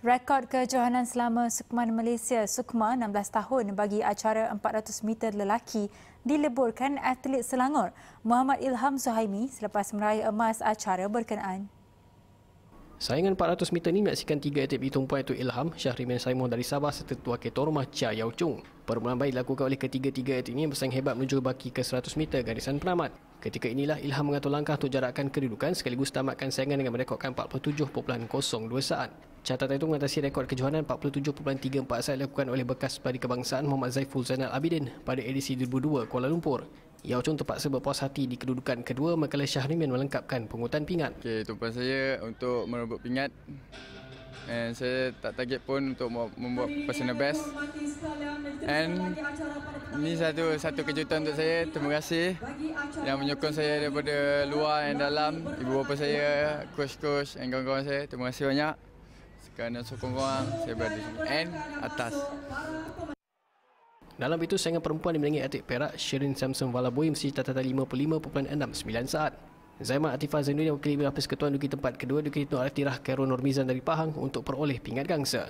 Rekod kejohanan selama Sukman Malaysia Sukma 16 tahun bagi acara 400 meter lelaki dileburkan atlet Selangor Muhammad Ilham Suhaimi selepas meraih emas acara berkenaan. Saingan 400 meter ini menyaksikan tiga atlet perempuan iaitu Ilham, Syahrimin Saimon dari Sabah serta tuan ketua rumah Chia Yao Chung. Permulaan baik dilakukan oleh ketiga-tiga atlet ini bersaing hebat menuju baki ke 100 meter garisan penamat. Ketika inilah Ilham mengatur langkah untuk jarakkan kedudukan sekaligus tamatkan saingan dengan merekodkan 47.02 saat. Catatan itu mengatasi rekod kejohanan 47.34 saat dilakukan oleh bekas Padi Kebangsaan Muhammad Zaiful Zainal Abidin pada edisi 2002 Kuala Lumpur. Yao Chun terpaksa berpuas hati di kedudukan kedua manakala Syahrimin melengkapkan pungutan pingat. Okay, tumpuan saya untuk merebut pingat. And saya tak target pun untuk membuat personal best. And ini satu satu kejutan untuk saya. Terima kasih yang menyokong saya daripada luar dan dalam. Ibu bapa saya, coach-coach dan kawan-kawan saya. Terima kasih banyak kerana sokong korang saya berada di sini and atas dalam itu saingan perempuan dimenangi atlet Perak Shirin Samson Valaboy mesti catatan 55.69 saat Zaiman Atifah Zainuddin yang wakili berlapis ketua duki tempat kedua duki Nur Atirah Khairul Nurmizan dari Pahang untuk peroleh pingat gangsa.